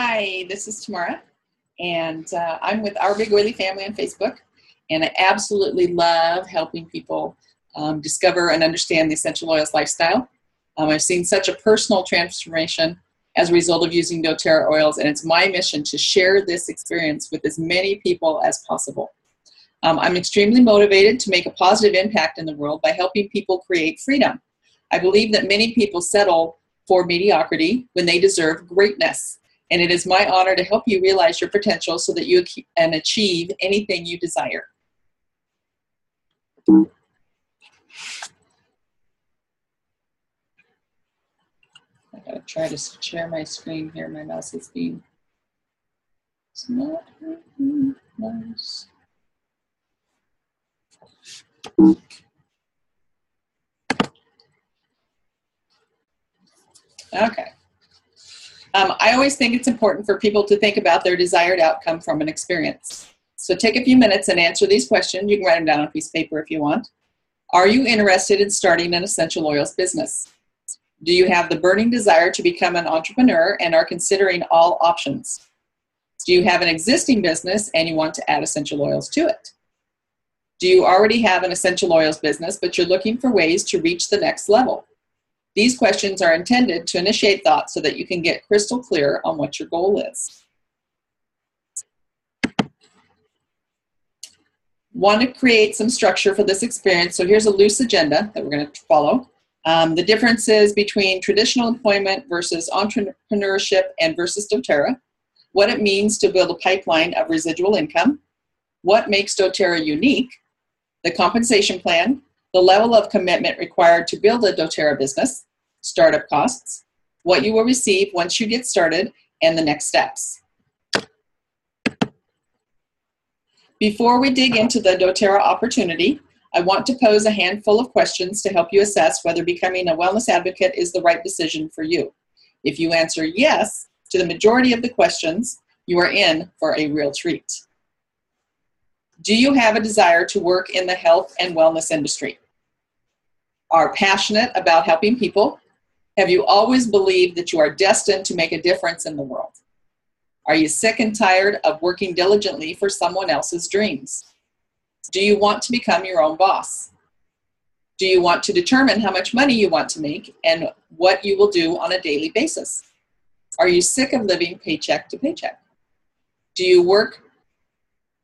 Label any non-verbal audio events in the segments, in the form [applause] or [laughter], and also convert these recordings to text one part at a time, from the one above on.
Hi, this is Tamara, and uh, I'm with Our Big Oily Family on Facebook, and I absolutely love helping people um, discover and understand the essential oils lifestyle. Um, I've seen such a personal transformation as a result of using doTERRA oils, and it's my mission to share this experience with as many people as possible. Um, I'm extremely motivated to make a positive impact in the world by helping people create freedom. I believe that many people settle for mediocrity when they deserve greatness. And it is my honor to help you realize your potential so that you can achieve anything you desire. I gotta try to share my screen here. My mouse is being it's not nice. Okay. Um, I always think it's important for people to think about their desired outcome from an experience. So take a few minutes and answer these questions. You can write them down on a piece of paper if you want. Are you interested in starting an essential oils business? Do you have the burning desire to become an entrepreneur and are considering all options? Do you have an existing business and you want to add essential oils to it? Do you already have an essential oils business but you're looking for ways to reach the next level? These questions are intended to initiate thought so that you can get crystal clear on what your goal is. Want to create some structure for this experience, so here's a loose agenda that we're going to follow. Um, the differences between traditional employment versus entrepreneurship and versus doTERRA, what it means to build a pipeline of residual income, what makes doTERRA unique, the compensation plan, the level of commitment required to build a doTERRA business, startup costs, what you will receive once you get started, and the next steps. Before we dig into the doTERRA opportunity, I want to pose a handful of questions to help you assess whether becoming a wellness advocate is the right decision for you. If you answer yes to the majority of the questions, you are in for a real treat. Do you have a desire to work in the health and wellness industry? Are passionate about helping people have you always believed that you are destined to make a difference in the world? Are you sick and tired of working diligently for someone else's dreams? Do you want to become your own boss? Do you want to determine how much money you want to make and what you will do on a daily basis? Are you sick of living paycheck to paycheck? Do you work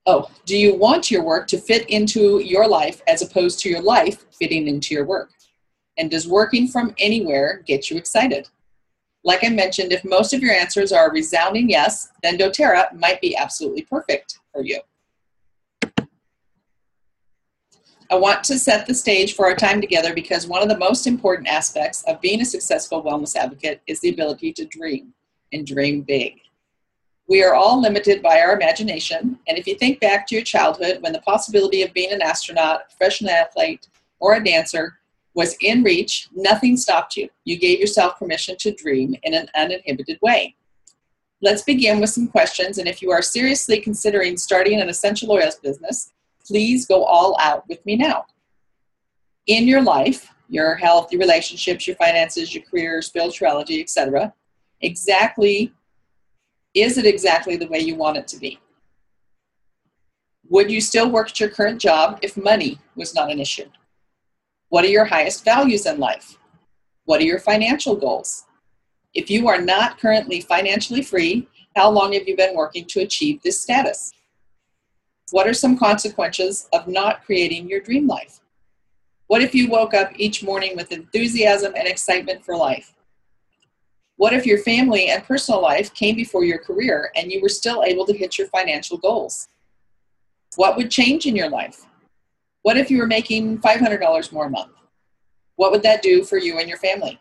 Oh, do you want your work to fit into your life as opposed to your life fitting into your work? And does working from anywhere get you excited? Like I mentioned, if most of your answers are a resounding yes, then doTERRA might be absolutely perfect for you. I want to set the stage for our time together because one of the most important aspects of being a successful wellness advocate is the ability to dream and dream big. We are all limited by our imagination, and if you think back to your childhood when the possibility of being an astronaut, a professional athlete, or a dancer was in reach, nothing stopped you. You gave yourself permission to dream in an uninhibited way. Let's begin with some questions, and if you are seriously considering starting an essential oils business, please go all out with me now. In your life, your health, your relationships, your finances, your career, spirituality, etc., exactly is it exactly the way you want it to be? Would you still work at your current job if money was not an issue? What are your highest values in life? What are your financial goals? If you are not currently financially free, how long have you been working to achieve this status? What are some consequences of not creating your dream life? What if you woke up each morning with enthusiasm and excitement for life? What if your family and personal life came before your career and you were still able to hit your financial goals? What would change in your life? What if you were making $500 more a month? What would that do for you and your family?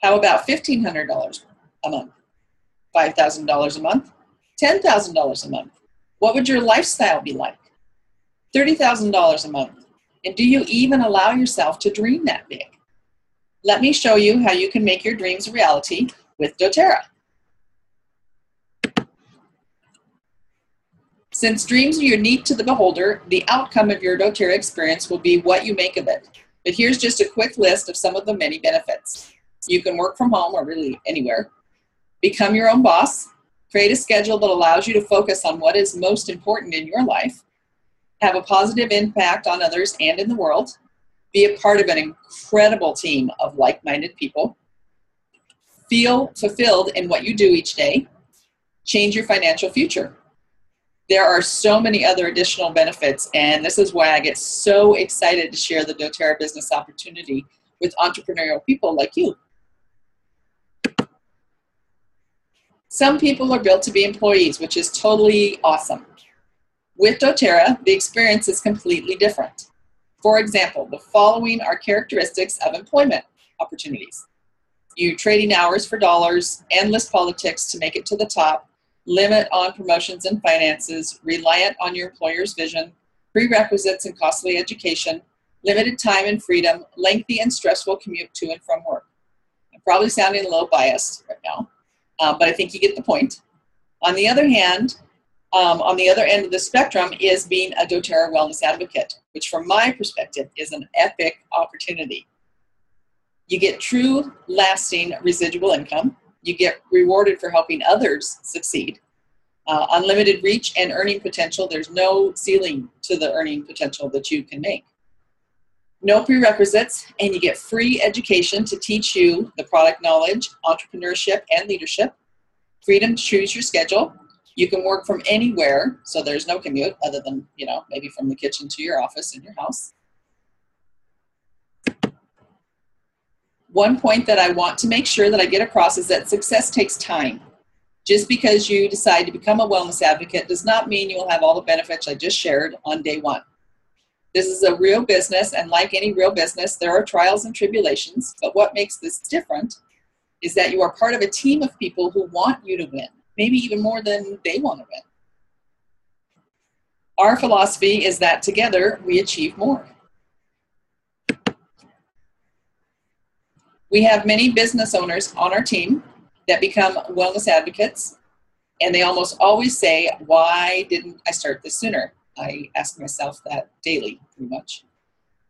How about $1,500 a month? $5,000 a month? $10,000 a month? What would your lifestyle be like? $30,000 a month? And do you even allow yourself to dream that big? Let me show you how you can make your dreams a reality with doTERRA. Since dreams are unique to the beholder, the outcome of your doTERRA experience will be what you make of it. But here's just a quick list of some of the many benefits. You can work from home or really anywhere, become your own boss, Create a schedule that allows you to focus on what is most important in your life, have a positive impact on others and in the world, be a part of an incredible team of like minded people, feel fulfilled in what you do each day, change your financial future. There are so many other additional benefits, and this is why I get so excited to share the doTERRA business opportunity with entrepreneurial people like you. Some people are built to be employees, which is totally awesome. With doTERRA, the experience is completely different. For example, the following are characteristics of employment opportunities. You trading hours for dollars, endless politics to make it to the top, limit on promotions and finances, reliant on your employer's vision, prerequisites and costly education, limited time and freedom, lengthy and stressful commute to and from work. I'm probably sounding a little biased right now, uh, but I think you get the point. On the other hand, um, on the other end of the spectrum is being a doTERRA wellness advocate, which from my perspective is an epic opportunity. You get true, lasting residual income. You get rewarded for helping others succeed. Uh, unlimited reach and earning potential. There's no ceiling to the earning potential that you can make. No prerequisites, and you get free education to teach you the product knowledge, entrepreneurship, and leadership. Freedom to choose your schedule, you can work from anywhere, so there's no commute other than, you know, maybe from the kitchen to your office in your house. One point that I want to make sure that I get across is that success takes time. Just because you decide to become a wellness advocate does not mean you will have all the benefits I just shared on day one. This is a real business, and like any real business, there are trials and tribulations. But what makes this different is that you are part of a team of people who want you to win maybe even more than they want to win. Our philosophy is that together we achieve more. We have many business owners on our team that become wellness advocates, and they almost always say, Why didn't I start this sooner? I ask myself that daily, pretty much.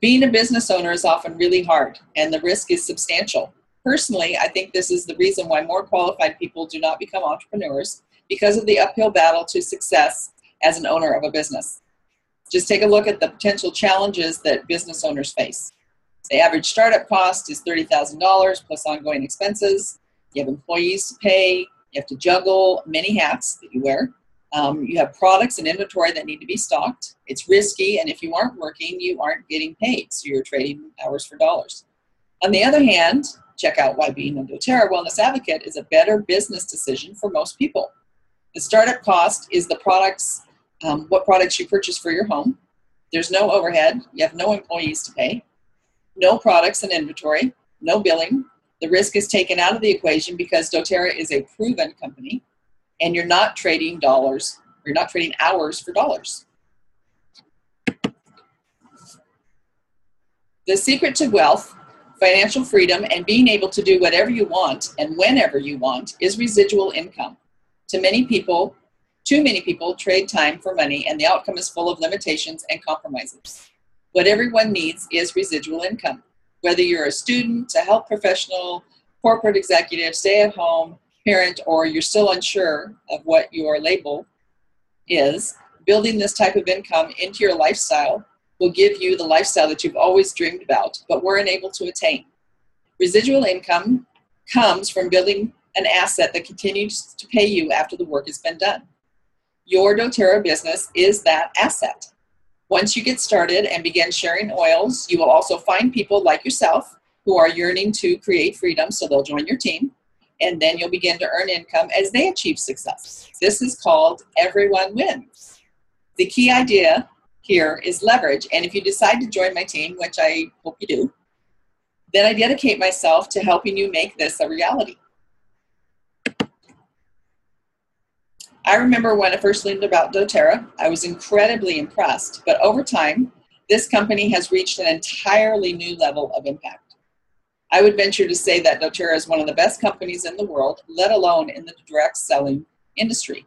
Being a business owner is often really hard, and the risk is substantial. Personally, I think this is the reason why more qualified people do not become entrepreneurs because of the uphill battle to success as an owner of a business. Just take a look at the potential challenges that business owners face. The average startup cost is $30,000 plus ongoing expenses. You have employees to pay. You have to juggle many hats that you wear. Um, you have products and inventory that need to be stocked. It's risky, and if you aren't working, you aren't getting paid. So you're trading hours for dollars. On the other hand, check out why being a doTERRA wellness advocate is a better business decision for most people. The startup cost is the products, um, what products you purchase for your home. There's no overhead. You have no employees to pay. No products and inventory. No billing. The risk is taken out of the equation because doTERRA is a proven company, and you're not trading dollars. You're not trading hours for dollars. The secret to wealth Financial freedom and being able to do whatever you want and whenever you want is residual income. To many people, too many people trade time for money, and the outcome is full of limitations and compromises. What everyone needs is residual income. Whether you're a student, a health professional, corporate executive, stay at home, parent, or you're still unsure of what your label is, building this type of income into your lifestyle will give you the lifestyle that you've always dreamed about, but weren't able to attain. Residual income comes from building an asset that continues to pay you after the work has been done. Your doTERRA business is that asset. Once you get started and begin sharing oils, you will also find people like yourself who are yearning to create freedom, so they'll join your team, and then you'll begin to earn income as they achieve success. This is called everyone wins. The key idea here is leverage. And if you decide to join my team, which I hope you do, then I dedicate myself to helping you make this a reality. I remember when I first learned about doTERRA, I was incredibly impressed, but over time, this company has reached an entirely new level of impact. I would venture to say that doTERRA is one of the best companies in the world, let alone in the direct selling industry.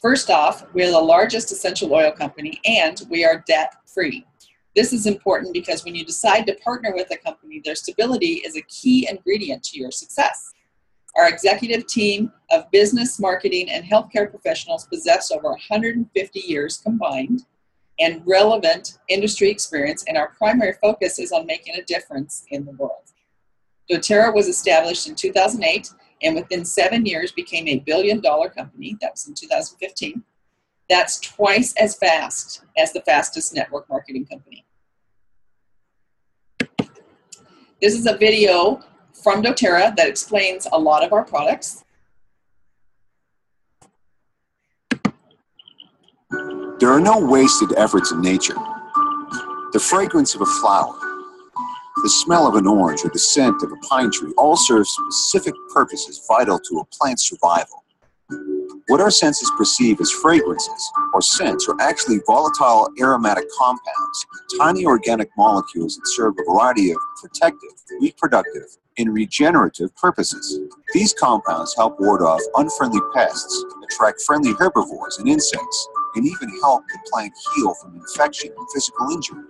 First off, we're the largest essential oil company and we are debt free. This is important because when you decide to partner with a company, their stability is a key ingredient to your success. Our executive team of business, marketing, and healthcare professionals possess over 150 years combined and relevant industry experience, and our primary focus is on making a difference in the world. doTERRA was established in 2008 and within seven years became a billion dollar company. That was in 2015. That's twice as fast as the fastest network marketing company. This is a video from doTERRA that explains a lot of our products. There are no wasted efforts in nature. The fragrance of a flower, the smell of an orange, or the scent of a pine tree all serve specific purposes vital to a plant's survival. What our senses perceive as fragrances or scents are actually volatile aromatic compounds, tiny organic molecules that serve a variety of protective, reproductive, and regenerative purposes. These compounds help ward off unfriendly pests, attract friendly herbivores and insects, and even help the plant heal from infection and physical injury.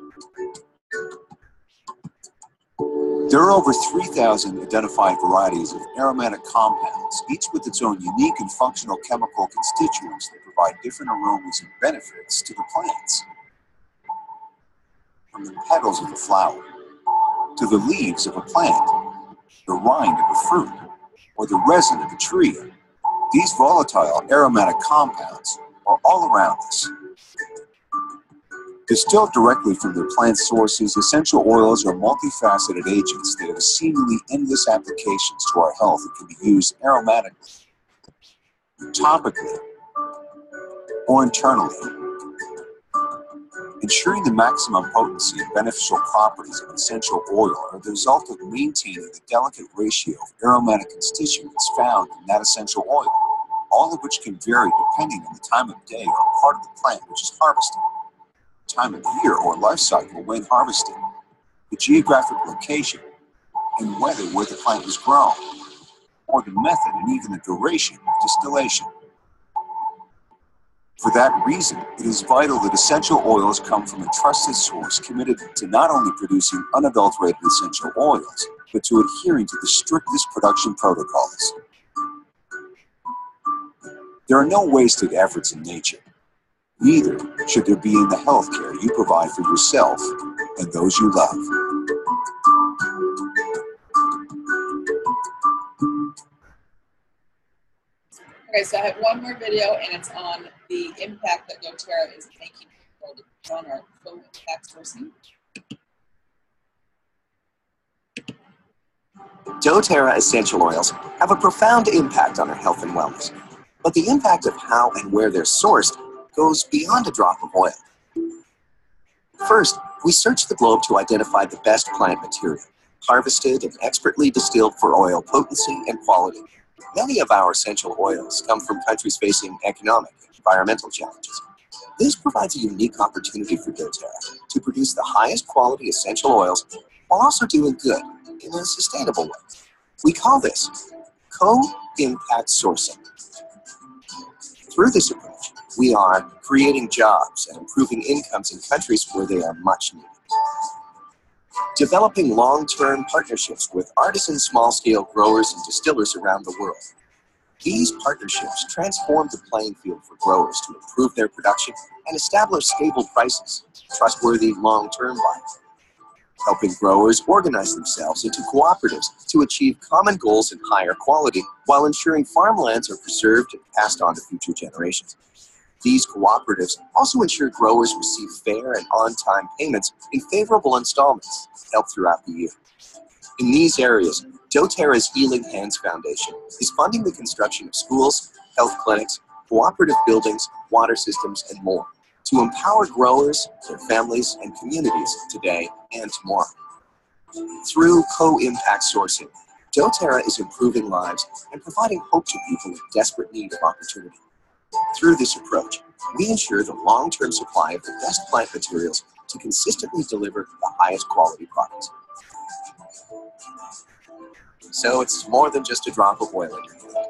There are over 3,000 identified varieties of aromatic compounds, each with its own unique and functional chemical constituents that provide different aromas and benefits to the plants. From the petals of a flower, to the leaves of a plant, the rind of a fruit, or the resin of a tree, these volatile aromatic compounds are all around us. Distilled directly from their plant sources, essential oils are multifaceted agents that have seemingly endless applications to our health and can be used aromatically, topically, or internally. Ensuring the maximum potency and beneficial properties of essential oil are the result of maintaining the delicate ratio of aromatic constituents found in that essential oil all of which can vary depending on the time of day or part of the plant which is harvested, time of year or life cycle when harvested, the geographic location, and whether where the plant was grown, or the method and even the duration of distillation. For that reason, it is vital that essential oils come from a trusted source committed to not only producing unadulterated essential oils, but to adhering to the strictest production protocols. There are no wasted efforts in nature. Neither should there be in the health care you provide for yourself and those you love. Okay, so I have one more video, and it's on the impact that doTERRA is making on our co-impact sourcing. doTERRA essential oils have a profound impact on our health and wellness. But the impact of how and where they're sourced goes beyond a drop of oil. First, we search the globe to identify the best plant material, harvested and expertly distilled for oil potency and quality. Many of our essential oils come from countries facing economic and environmental challenges. This provides a unique opportunity for doTERRA to produce the highest quality essential oils while also doing good in a sustainable way. We call this co-impact sourcing. Through this approach, we are creating jobs and improving incomes in countries where they are much needed. Developing long-term partnerships with artisan small-scale growers and distillers around the world. These partnerships transform the playing field for growers to improve their production and establish stable prices, trustworthy long-term buyers helping growers organize themselves into cooperatives to achieve common goals and higher quality while ensuring farmlands are preserved and passed on to future generations. These cooperatives also ensure growers receive fair and on-time payments in favorable installments help throughout the year. In these areas, doTERRA's Healing Hands Foundation is funding the construction of schools, health clinics, cooperative buildings, water systems, and more to empower growers, their families, and communities today and tomorrow. Through co-impact sourcing, doTERRA is improving lives and providing hope to people in desperate need of opportunity. Through this approach, we ensure the long-term supply of the best plant materials to consistently deliver the highest quality products. So it's more than just a drop of oil in your hand.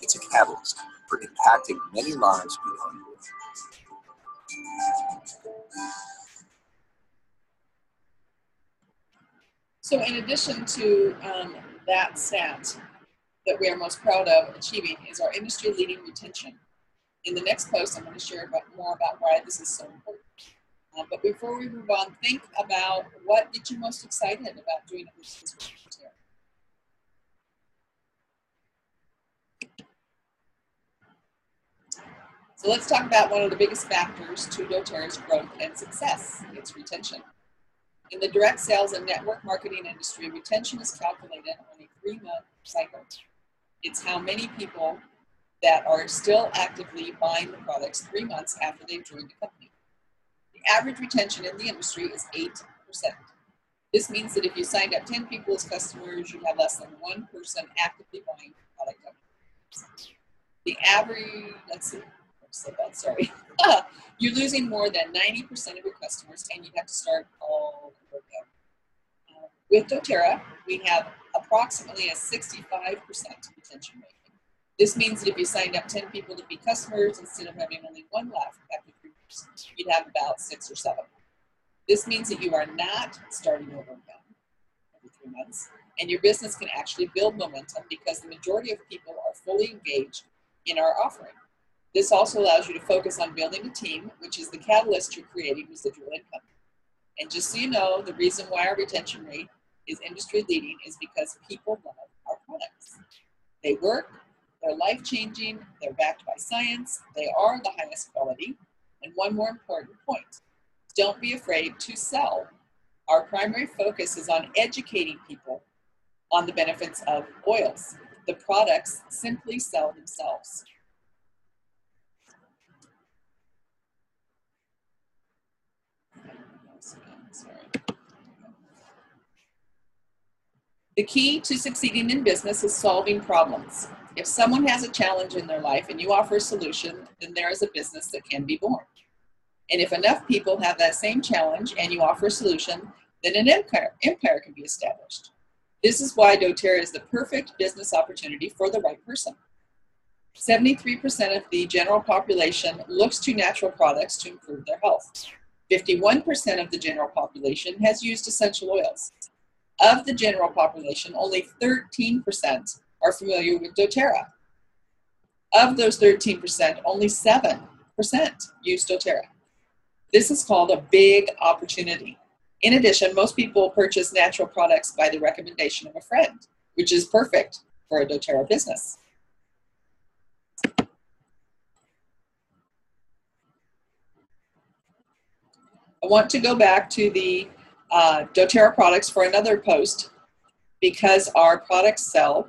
It's a catalyst for impacting many lives beyond So in addition to um, that stat, that we are most proud of achieving is our industry leading retention. In the next post, I'm going to share about, more about why this is so important. Uh, but before we move on, think about what gets you most excited about doing a business with doTERRA. So let's talk about one of the biggest factors to doTERRA's growth and success, its retention. In the direct sales and network marketing industry, retention is calculated on a three-month cycle. It's how many people that are still actively buying the products three months after they've joined the company. The average retention in the industry is 8%. This means that if you signed up 10 people as customers, you have less than one person actively buying the product. The average, let's see, said that, sorry. [laughs] You're losing more than 90% of your customers and you have to start all over again. Uh, with doTERRA, we have approximately a 65% retention rate. This means that if you signed up 10 people to be customers, instead of having only one left after three you'd have about six or seven. This means that you are not starting over again every three months, and your business can actually build momentum because the majority of people are fully engaged in our offering. This also allows you to focus on building a team, which is the catalyst to creating residual income. And just so you know, the reason why our retention rate is industry leading is because people love our products. They work, they're life changing, they're backed by science, they are the highest quality. And one more important point don't be afraid to sell. Our primary focus is on educating people on the benefits of oils. The products simply sell themselves. The key to succeeding in business is solving problems. If someone has a challenge in their life and you offer a solution, then there is a business that can be born. And if enough people have that same challenge and you offer a solution, then an empire, empire can be established. This is why doTERRA is the perfect business opportunity for the right person. 73% of the general population looks to natural products to improve their health. 51% of the general population has used essential oils. Of the general population, only 13% are familiar with doTERRA. Of those 13%, only 7% use doTERRA. This is called a big opportunity. In addition, most people purchase natural products by the recommendation of a friend, which is perfect for a doTERRA business. I want to go back to the uh, doTERRA products for another post because our products sell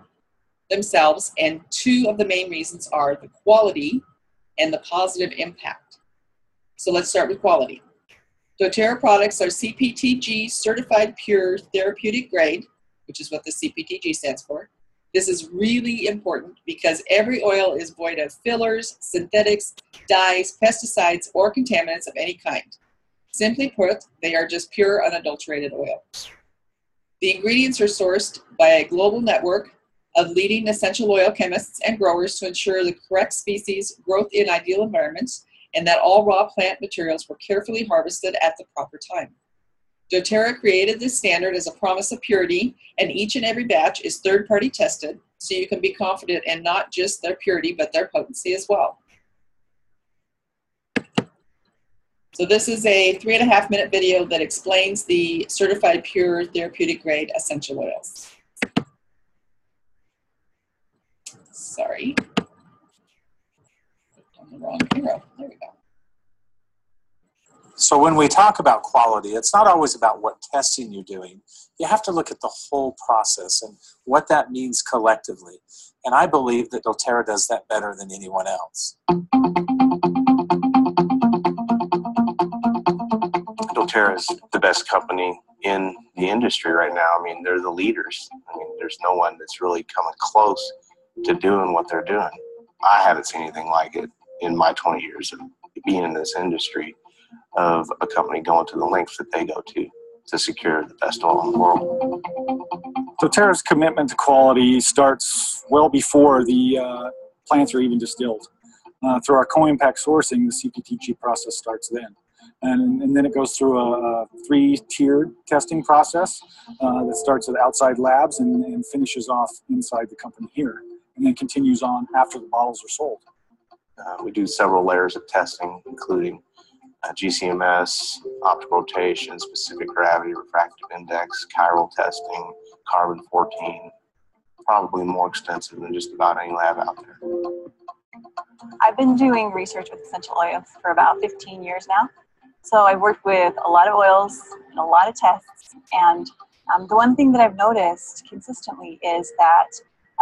themselves, and two of the main reasons are the quality and the positive impact. So let's start with quality. doTERRA products are CPTG certified pure therapeutic grade, which is what the CPTG stands for. This is really important because every oil is void of fillers, synthetics, dyes, pesticides, or contaminants of any kind. Simply put, they are just pure unadulterated oil. The ingredients are sourced by a global network of leading essential oil chemists and growers to ensure the correct species growth in ideal environments and that all raw plant materials were carefully harvested at the proper time. doTERRA created this standard as a promise of purity, and each and every batch is third party tested so you can be confident in not just their purity but their potency as well. So this is a three and a half minute video that explains the certified pure therapeutic grade essential oils. Sorry. On the wrong arrow. There we go. So when we talk about quality, it's not always about what testing you're doing. You have to look at the whole process and what that means collectively. And I believe that doTERRA does that better than anyone else. doTERRA is the best company in the industry right now. I mean, they're the leaders. I mean, there's no one that's really coming close to doing what they're doing. I haven't seen anything like it in my 20 years of being in this industry of a company going to the lengths that they go to to secure the best oil in the world. doTERRA's commitment to quality starts well before the uh, plants are even distilled. Uh, through our co-impact sourcing, the CPTG process starts then. And, and then it goes through a, a three-tiered testing process uh, that starts at outside labs and, and finishes off inside the company here, and then continues on after the bottles are sold. Uh, we do several layers of testing, including uh, GCMS, optical rotation, specific gravity, refractive index, chiral testing, carbon 14, probably more extensive than just about any lab out there. I've been doing research with essential oils for about 15 years now. So I've worked with a lot of oils and a lot of tests. And um, the one thing that I've noticed consistently is that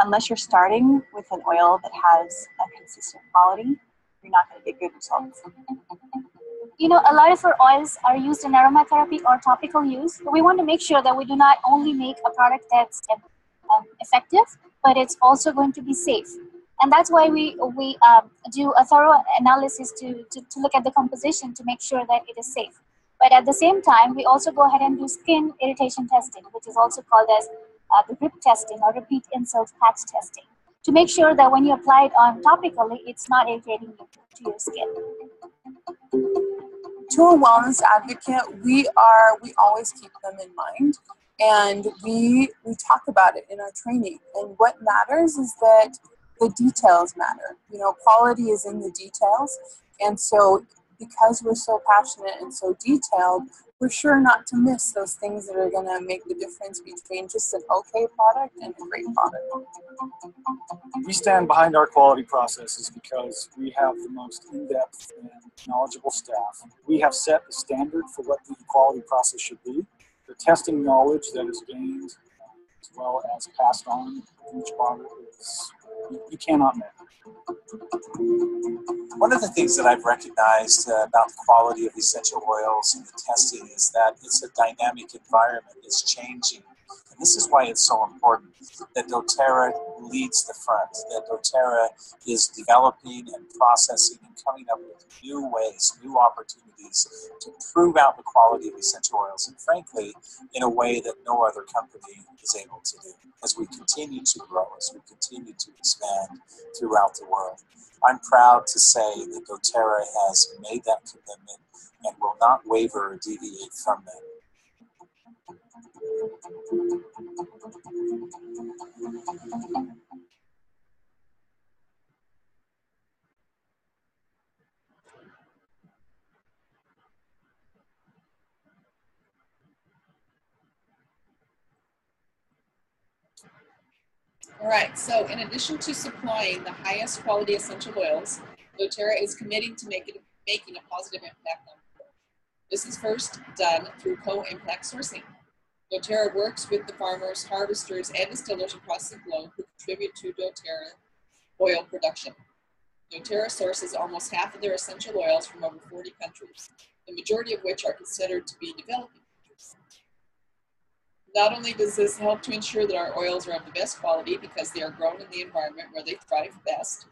unless you're starting with an oil that has a consistent quality, you're not going to get good results. You know, a lot of our oils are used in aromatherapy or topical use. We want to make sure that we do not only make a product that's um, effective, but it's also going to be safe. And that's why we, we um, do a thorough analysis to, to, to look at the composition to make sure that it is safe. But at the same time, we also go ahead and do skin irritation testing, which is also called as uh, the grip testing or repeat insult patch testing, to make sure that when you apply it on topically, it's not irritating to your skin. To a wellness advocate, we are we always keep them in mind and we we talk about it in our training and what matters is that the details matter you know quality is in the details and so because we're so passionate and so detailed we're sure not to miss those things that are going to make the difference between just an okay product and a great product. We stand behind our quality processes because we have the most in-depth and knowledgeable staff. We have set the standard for what the quality process should be. The testing knowledge that is gained as well as passed on each product is you, cannot measure. One of the things that I've recognized uh, about the quality of essential oils and the testing is that it's a dynamic environment. It's changing this is why it's so important that doTERRA leads the front, that doTERRA is developing and processing and coming up with new ways, new opportunities to prove out the quality of essential oils, and frankly, in a way that no other company is able to do. As we continue to grow, as we continue to expand throughout the world, I'm proud to say that doTERRA has made that commitment and will not waver or deviate from that. All right, so in addition to supplying the highest quality essential oils, doTERRA is committing to make it, making a positive impact on the world. This is first done through co-impact sourcing doTERRA works with the farmers, harvesters, and distillers across the globe who contribute to doTERRA oil production. doTERRA sources almost half of their essential oils from over 40 countries, the majority of which are considered to be developing countries. Not only does this help to ensure that our oils are of the best quality because they are grown in the environment where they thrive best,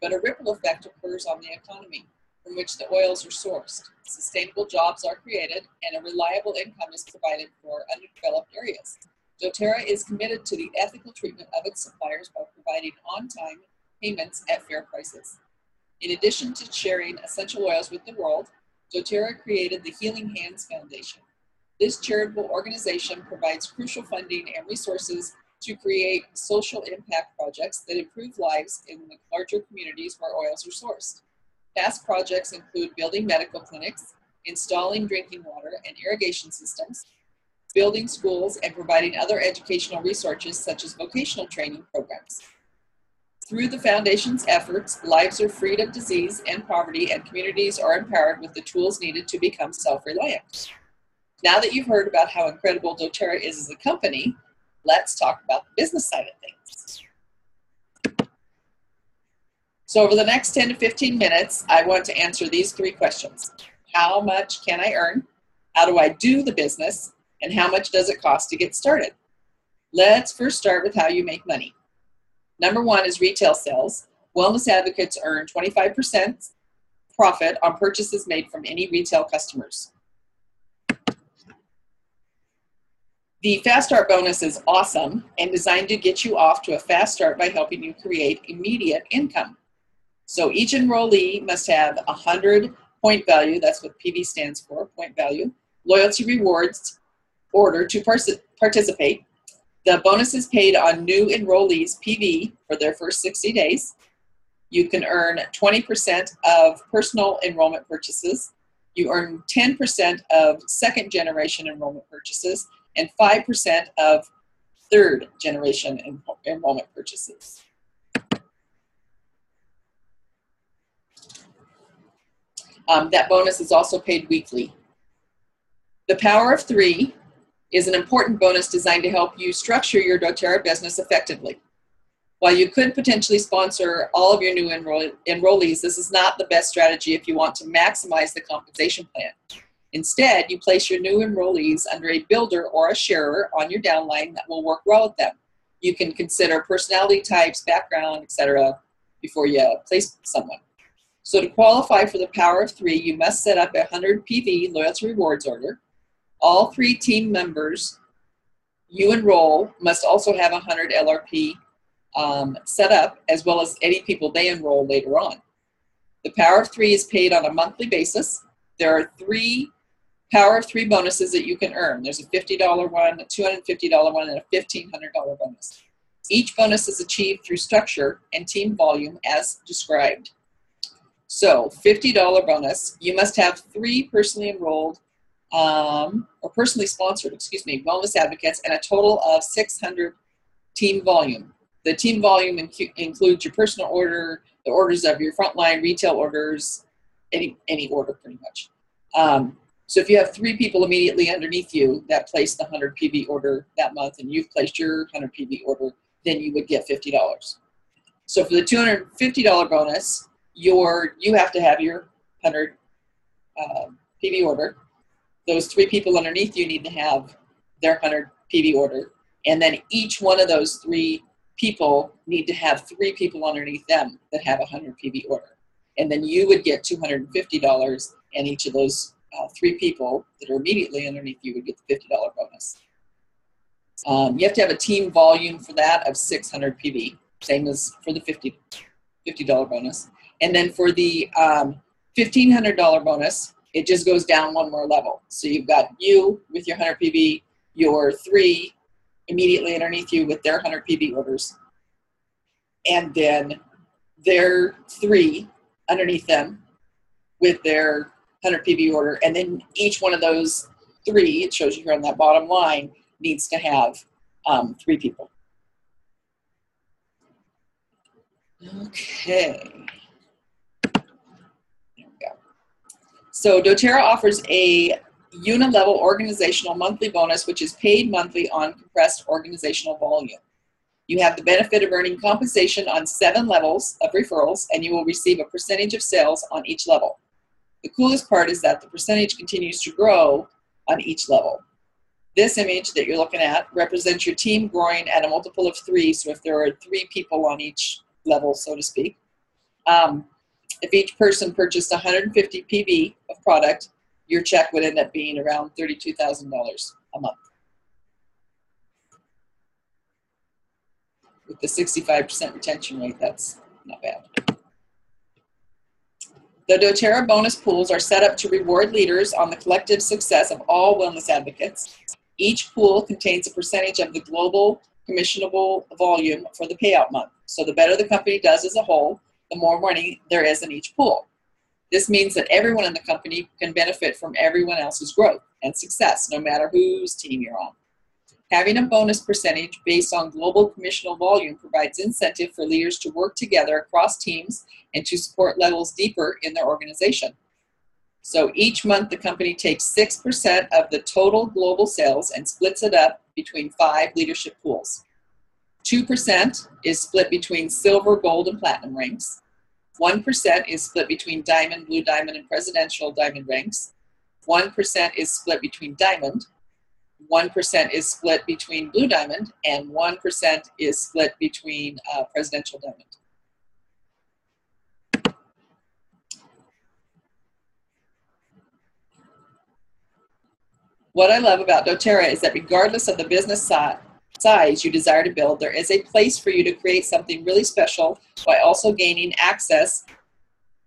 but a ripple effect occurs on the economy from which the oils are sourced. Sustainable jobs are created and a reliable income is provided for underdeveloped areas. doTERRA is committed to the ethical treatment of its suppliers by providing on-time payments at fair prices. In addition to sharing essential oils with the world, doTERRA created the Healing Hands Foundation. This charitable organization provides crucial funding and resources to create social impact projects that improve lives in the larger communities where oils are sourced. Past projects include building medical clinics, installing drinking water and irrigation systems, building schools, and providing other educational resources such as vocational training programs. Through the Foundation's efforts, lives are freed of disease and poverty, and communities are empowered with the tools needed to become self reliant. Now that you've heard about how incredible doTERRA is as a company, let's talk about the business side of things. So over the next 10 to 15 minutes, I want to answer these three questions. How much can I earn? How do I do the business? And how much does it cost to get started? Let's first start with how you make money. Number one is retail sales. Wellness advocates earn 25% profit on purchases made from any retail customers. The Fast Start bonus is awesome and designed to get you off to a fast start by helping you create immediate income. So each enrollee must have a 100 point value, that's what PV stands for, point value, loyalty rewards order to participate. The bonus is paid on new enrollees PV for their first 60 days. You can earn 20% of personal enrollment purchases. You earn 10% of second generation enrollment purchases and 5% of third generation en- enrollment purchases. Um, that bonus is also paid weekly. The Power of Three is an important bonus designed to help you structure your doTERRA business effectively. While you could potentially sponsor all of your new enroll- enrollees, this is not the best strategy if you want to maximize the compensation plan. Instead, you place your new enrollees under a builder or a sharer on your downline that will work well with them. You can consider personality types, background, etc., before you place someone. So to qualify for the power of three, you must set up a 100 PV loyalty rewards order. All three team members you enroll must also have 100 LRP um, set up, as well as any people they enroll later on. The power of three is paid on a monthly basis. There are three power of three bonuses that you can earn. There's a $50 one, a $250 one, and a $1,500 bonus. Each bonus is achieved through structure and team volume as described. So, $50 bonus, you must have three personally enrolled um, or personally sponsored, excuse me, wellness advocates and a total of 600 team volume. The team volume inc- includes your personal order, the orders of your frontline retail orders, any, any order pretty much. Um, so if you have three people immediately underneath you that placed the 100 PV order that month and you've placed your 100 PV order, then you would get $50. So for the $250 bonus, your you have to have your 100 uh, PV order. Those three people underneath you need to have their 100 PV order. And then each one of those three people need to have three people underneath them that have a 100 PV order. And then you would get $250, and each of those uh, three people that are immediately underneath you would get the $50 bonus. Um, you have to have a team volume for that of 600 PV, same as for the 50 $50 bonus. And then for the um, $1,500 bonus, it just goes down one more level. So you've got you with your 100 PV, your three immediately underneath you with their 100 PV orders, and then their three underneath them with their 100 PV order. And then each one of those three, it shows you here on that bottom line, needs to have um, three people. Okay. There we go. So doTERRA offers a unit level organizational monthly bonus, which is paid monthly on compressed organizational volume. You have the benefit of earning compensation on seven levels of referrals, and you will receive a percentage of sales on each level. The coolest part is that the percentage continues to grow on each level. This image that you're looking at represents your team growing at a multiple of three. So if there are three people on each level, so to speak, um, if each person purchased 150 PV of product, your check would end up being around $32,000 a month. With the 65% retention rate, that's not bad. The doTERRA bonus pools are set up to reward leaders on the collective success of all wellness advocates. Each pool contains a percentage of the global commissionable volume for the payout month. So the better the company does as a whole, the more money there is in each pool. This means that everyone in the company can benefit from everyone else's growth and success, no matter whose team you're on. Having a bonus percentage based on global commissional volume provides incentive for leaders to work together across teams and to support levels deeper in their organization. So each month, the company takes 6% of the total global sales and splits it up between five leadership pools. 2% is split between silver, gold, and platinum ranks. 1% is split between diamond, blue diamond, and presidential diamond ranks. 1% is split between diamond. 1% is split between blue diamond, and 1% is split between uh, presidential diamond. What I love about doTERRA is that regardless of the business size you desire to build, there is a place for you to create something really special while also gaining access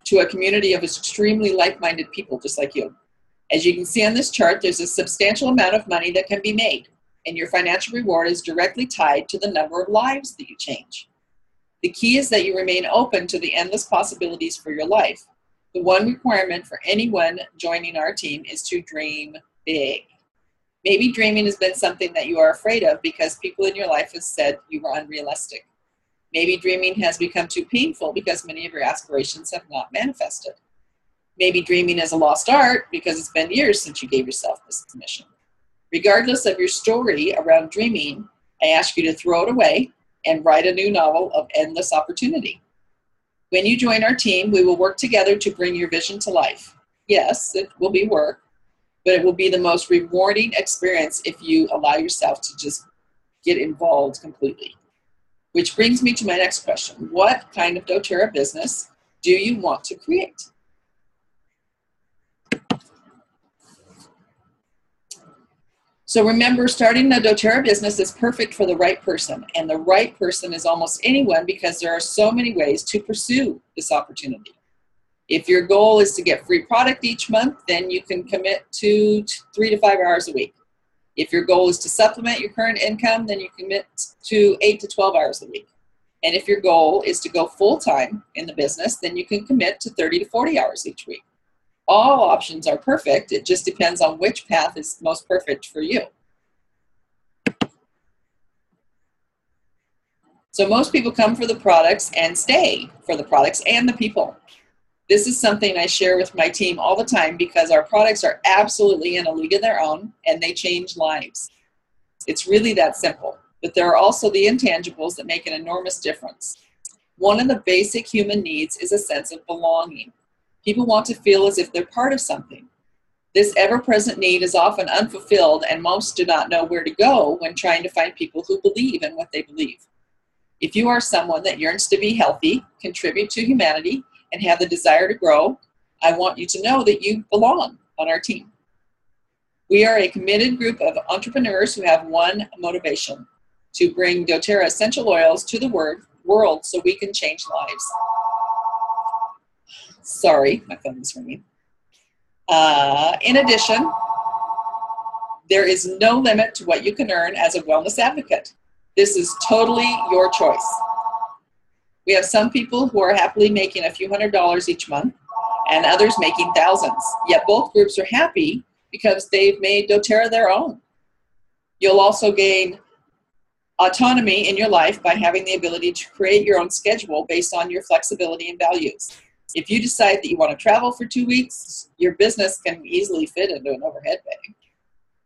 to a community of extremely like minded people just like you. As you can see on this chart, there's a substantial amount of money that can be made, and your financial reward is directly tied to the number of lives that you change. The key is that you remain open to the endless possibilities for your life. The one requirement for anyone joining our team is to dream big. Maybe dreaming has been something that you are afraid of because people in your life have said you were unrealistic. Maybe dreaming has become too painful because many of your aspirations have not manifested. Maybe dreaming is a lost art because it's been years since you gave yourself this mission. Regardless of your story around dreaming, I ask you to throw it away and write a new novel of endless opportunity. When you join our team, we will work together to bring your vision to life. Yes, it will be work, but it will be the most rewarding experience if you allow yourself to just get involved completely. Which brings me to my next question What kind of doTERRA business do you want to create? So remember, starting a doTERRA business is perfect for the right person, and the right person is almost anyone because there are so many ways to pursue this opportunity. If your goal is to get free product each month, then you can commit to three to five hours a week. If your goal is to supplement your current income, then you commit to eight to 12 hours a week. And if your goal is to go full time in the business, then you can commit to 30 to 40 hours each week all options are perfect. It just depends on which path is most perfect for you. So most people come for the products and stay for the products and the people. This is something I share with my team all the time because our products are absolutely in a league of their own and they change lives. It's really that simple. But there are also the intangibles that make an enormous difference. One of the basic human needs is a sense of belonging. People want to feel as if they're part of something. This ever present need is often unfulfilled, and most do not know where to go when trying to find people who believe in what they believe. If you are someone that yearns to be healthy, contribute to humanity, and have the desire to grow, I want you to know that you belong on our team. We are a committed group of entrepreneurs who have one motivation to bring doTERRA essential oils to the world so we can change lives. Sorry, my phone is ringing. Uh, in addition, there is no limit to what you can earn as a wellness advocate. This is totally your choice. We have some people who are happily making a few hundred dollars each month and others making thousands. Yet both groups are happy because they've made doTERRA their own. You'll also gain autonomy in your life by having the ability to create your own schedule based on your flexibility and values. If you decide that you want to travel for two weeks, your business can easily fit into an overhead bag.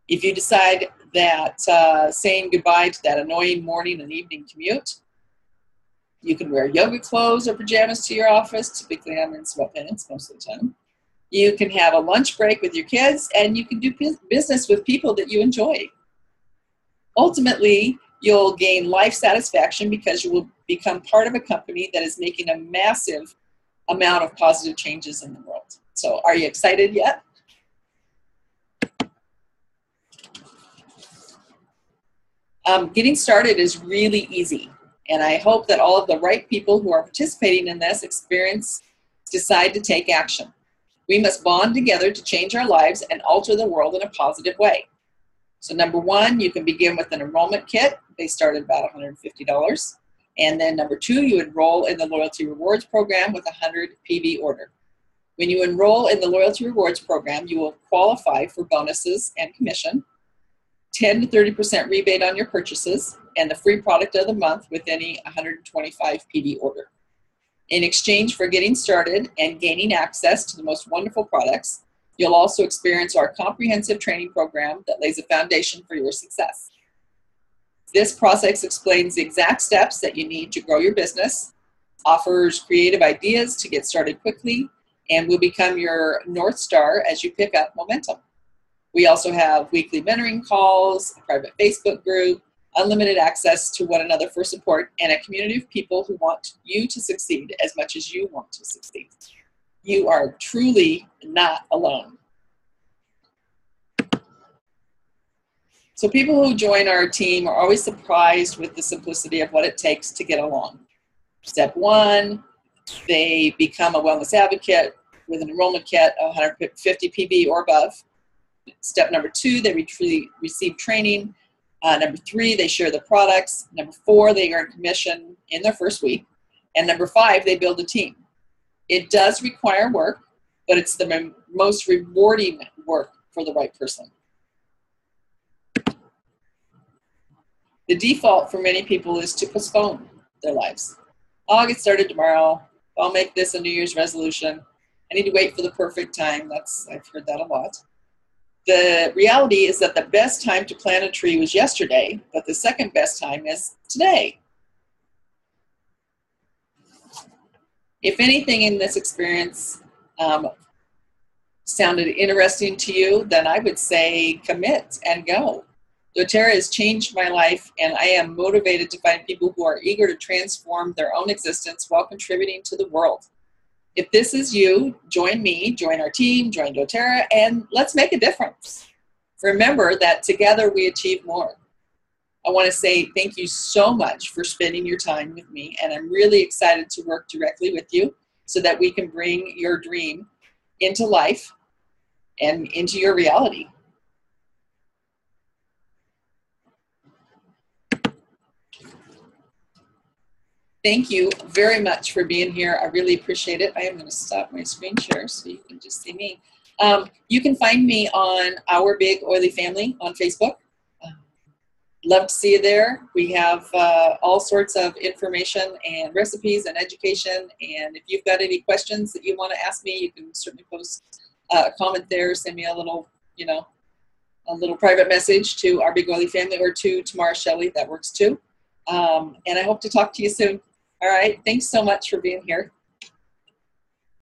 If you decide that uh, saying goodbye to that annoying morning and evening commute, you can wear yoga clothes or pajamas to your office. Typically, I'm in sweatpants most of the time. You can have a lunch break with your kids, and you can do business with people that you enjoy. Ultimately, you'll gain life satisfaction because you will become part of a company that is making a massive amount of positive changes in the world. So, are you excited yet? Um, getting started is really easy, and I hope that all of the right people who are participating in this experience decide to take action. We must bond together to change our lives and alter the world in a positive way. So, number one, you can begin with an enrollment kit. They start at about $150. And then number two, you enroll in the Loyalty Rewards Program with a 100 PV order. When you enroll in the Loyalty Rewards Program, you will qualify for bonuses and commission, 10 to 30% rebate on your purchases, and the free product of the month with any 125 PV order. In exchange for getting started and gaining access to the most wonderful products, you'll also experience our comprehensive training program that lays a foundation for your success. This process explains the exact steps that you need to grow your business, offers creative ideas to get started quickly, and will become your North Star as you pick up momentum. We also have weekly mentoring calls, a private Facebook group, unlimited access to one another for support, and a community of people who want you to succeed as much as you want to succeed. You are truly not alone. So people who join our team are always surprised with the simplicity of what it takes to get along. Step one, they become a wellness advocate with an enrollment kit, of 150 PV or above. Step number two, they re- receive training. Uh, number three, they share the products. Number four, they earn commission in their first week. And number five, they build a team. It does require work, but it's the most rewarding work for the right person. The default for many people is to postpone their lives. I'll get started tomorrow. I'll make this a New Year's resolution. I need to wait for the perfect time. That's I've heard that a lot. The reality is that the best time to plant a tree was yesterday, but the second best time is today. If anything in this experience um, sounded interesting to you, then I would say commit and go doTERRA has changed my life, and I am motivated to find people who are eager to transform their own existence while contributing to the world. If this is you, join me, join our team, join doTERRA, and let's make a difference. Remember that together we achieve more. I want to say thank you so much for spending your time with me, and I'm really excited to work directly with you so that we can bring your dream into life and into your reality. Thank you very much for being here. I really appreciate it. I am going to stop my screen share so you can just see me. Um, you can find me on Our Big Oily Family on Facebook. love to see you there. We have uh, all sorts of information and recipes and education. And if you've got any questions that you want to ask me, you can certainly post uh, a comment there. Send me a little, you know, a little private message to Our Big Oily Family or to Tamara Shelley. That works too. Um, and I hope to talk to you soon. All right. Thanks so much for being here.